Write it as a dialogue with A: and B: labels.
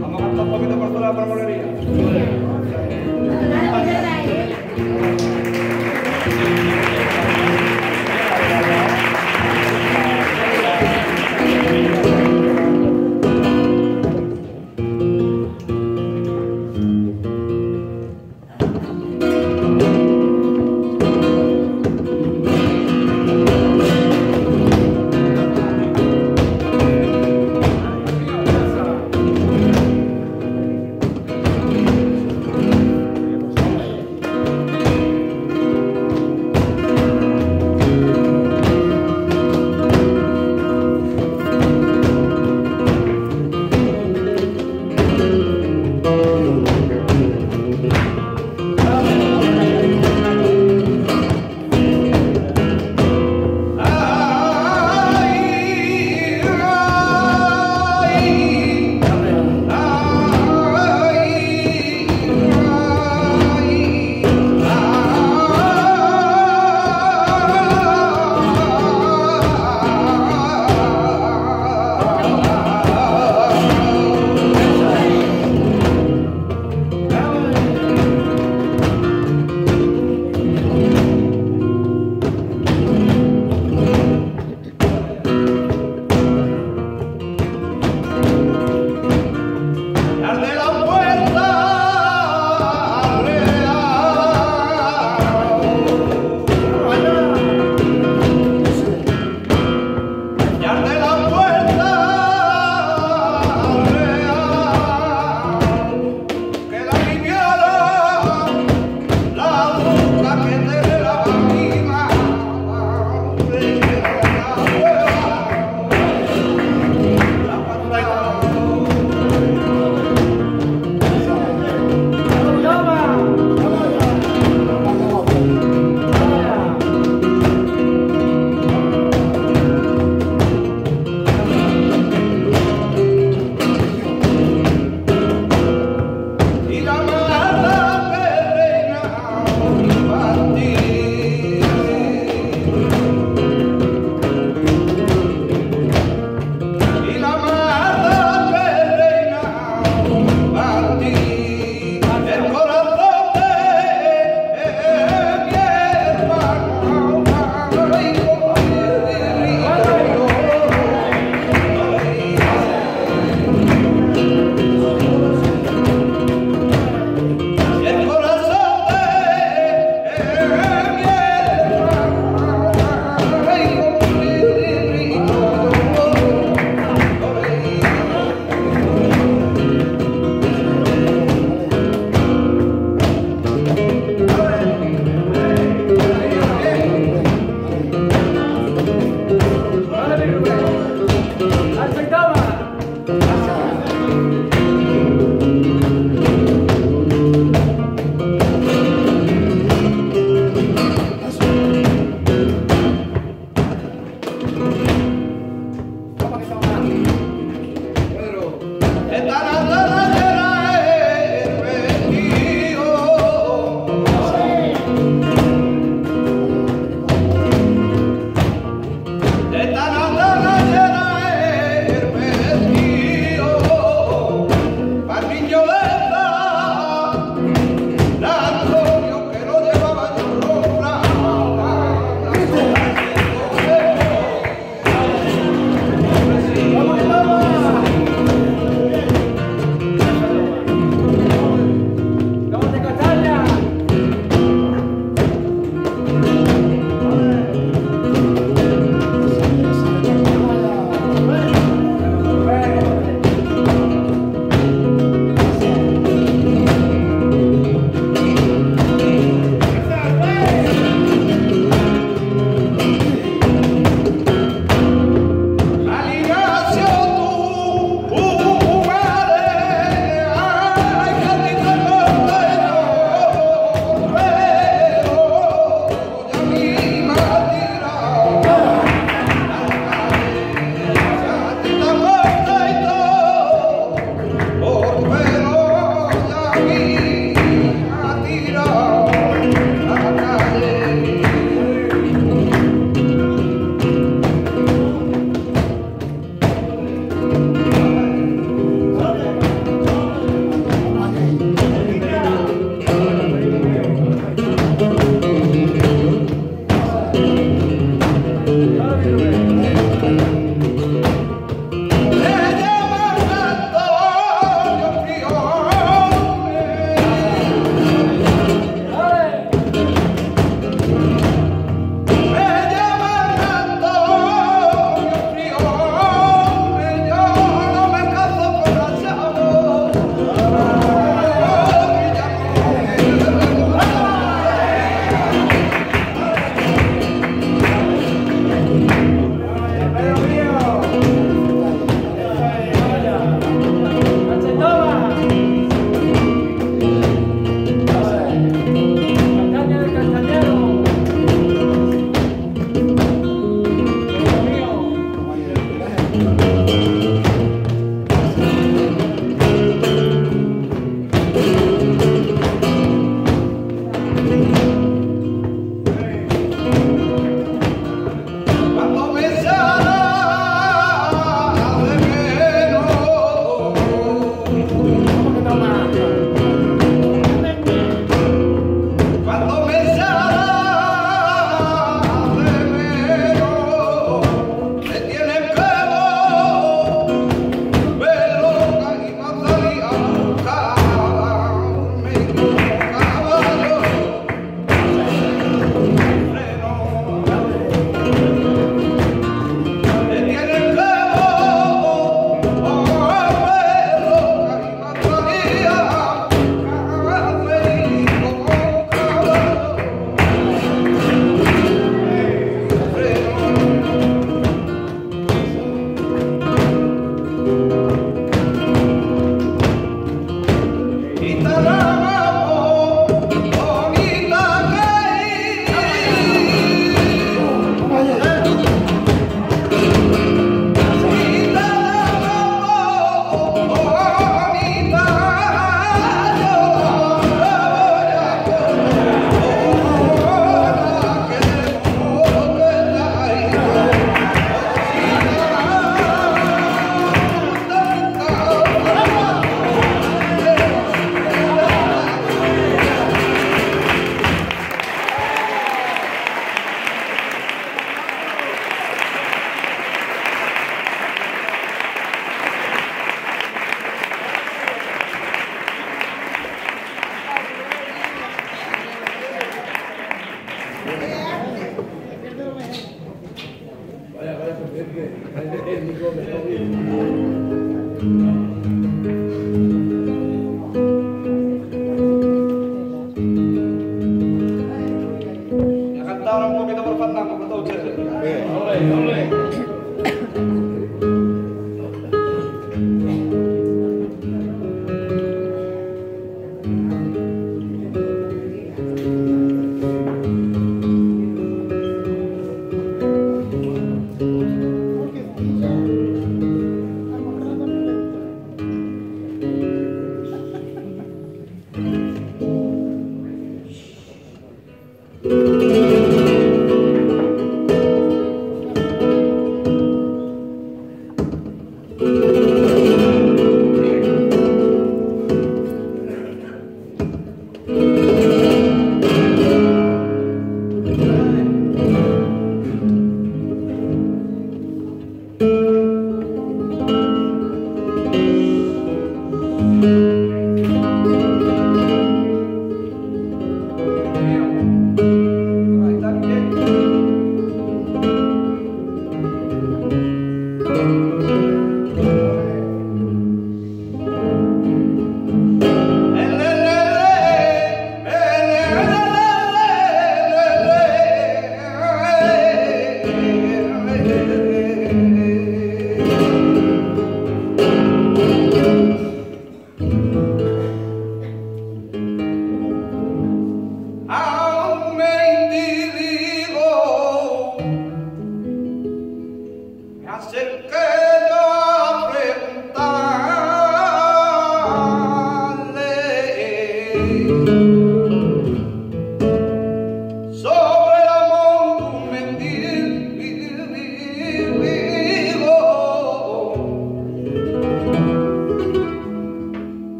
A: Vamos a cantar un poquito por toda la parmolería.